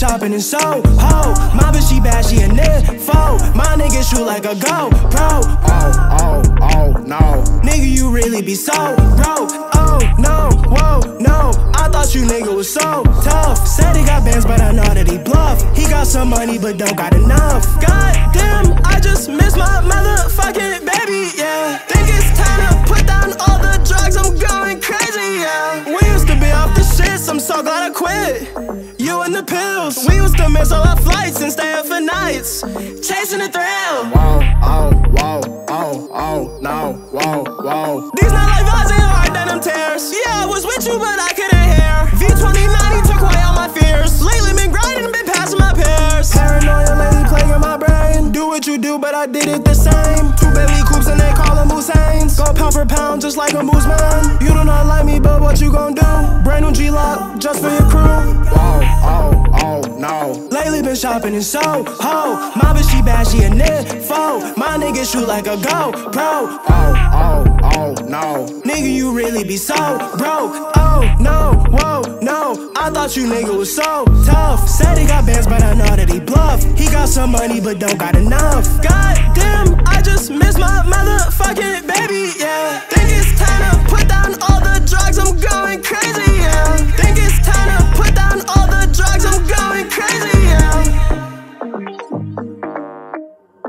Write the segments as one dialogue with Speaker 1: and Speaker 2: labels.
Speaker 1: shopping in Soho. My bitch, she bad, she a nympho. My nigga shoot like a GoPro. Oh, oh, oh, no. Nigga, you really be so broke. Oh, no, whoa, no. I thought you nigga was so tough. Said he got bands, but I know that he bluff. He got some money, but don't got enough. God damn, I just miss my motherfucking baby, yeah. Think it's time to put down all the drugs, I'm going crazy, yeah. We used to be off the shits, I'm so glad I quit. You and the pills, we used to miss all our flights and stay up for nights, chasing the thrill.
Speaker 2: Whoa, oh, whoa, oh, oh, no, whoa, whoa.
Speaker 1: These not like vibes ain't hard than them tears. Yeah, I was with you, but I couldn't hear. V29 took away all my fears. Lately been grinding, been passing my peers. Paranoia lately plaguing my brain. Do what you do, but I did it the same. Two Bentley coupes and they call them Husseins. Go pound for pound, just like a moose man. You do not like me, but what you gon' do? Brand new Glock, just for your shopping in Soho. My bitch, she bad, she a nympho. My nigga shoot like a GoPro.
Speaker 2: Oh, oh, oh, no.
Speaker 1: Nigga, you really be so broke. Oh, no, whoa, no. I thought you nigga was so tough. Said he got bands, but I know that he bluff. He got some money, but don't got enough. God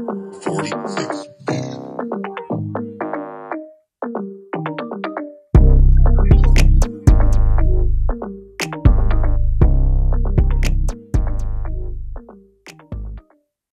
Speaker 3: 46